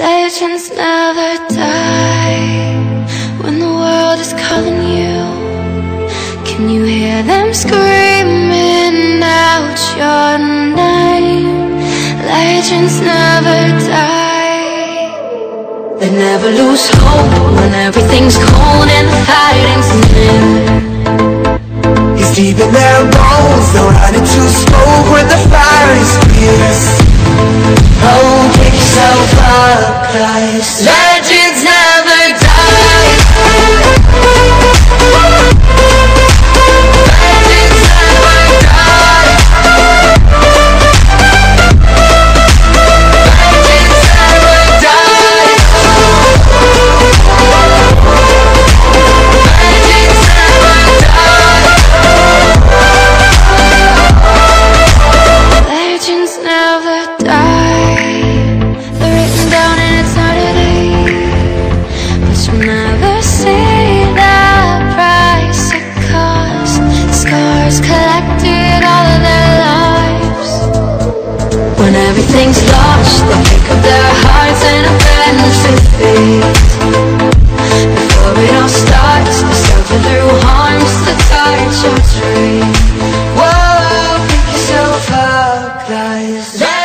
Legends never die when the world is calling you. Can you hear them screaming out your name? Legends never die. They never lose hope when everything's cold and the fighting's near. It's deep in their bones They'll run into smoke when the fire is up, collected all of their lives. When everything's lost, they pick up their hearts and abandon to fate. Before it all starts, they suffer through harms to touch your tree. Whoa, pick yourself up, guys